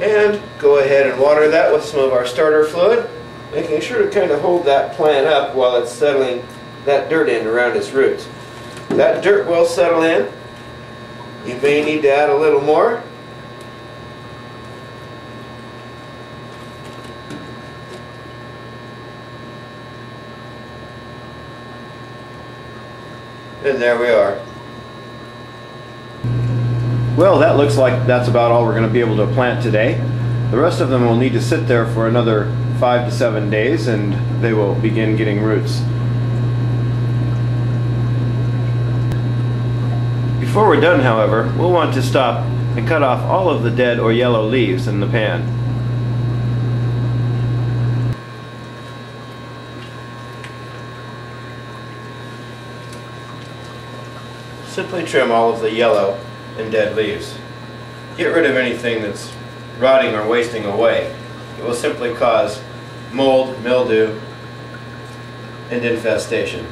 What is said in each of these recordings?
And go ahead and water that with some of our starter fluid, making sure to kind of hold that plant up while it's settling that dirt in around its roots. That dirt will settle in. You may need to add a little more. And there we are. Well, that looks like that's about all we're going to be able to plant today. The rest of them will need to sit there for another five to seven days and they will begin getting roots. Before we're done, however, we'll want to stop and cut off all of the dead or yellow leaves in the pan. Simply trim all of the yellow and dead leaves. Get rid of anything that's rotting or wasting away. It will simply cause mold, mildew, and infestation.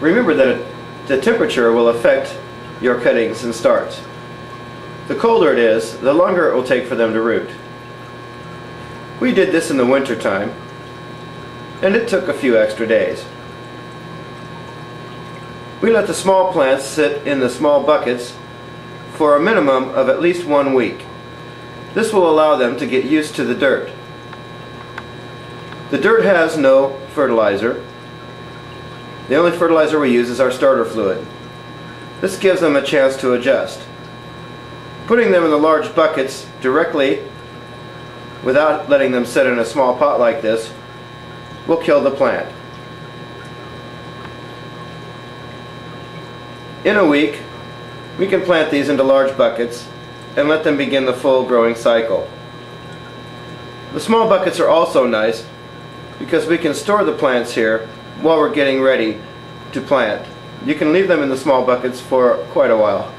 Remember that the temperature will affect your cuttings and starts. The colder it is, the longer it will take for them to root. We did this in the winter time, and it took a few extra days. We let the small plants sit in the small buckets for a minimum of at least one week. This will allow them to get used to the dirt. The dirt has no fertilizer. The only fertilizer we use is our starter fluid. This gives them a chance to adjust. Putting them in the large buckets directly without letting them sit in a small pot like this will kill the plant. In a week, we can plant these into large buckets and let them begin the full growing cycle. The small buckets are also nice because we can store the plants here while we're getting ready to plant. You can leave them in the small buckets for quite a while.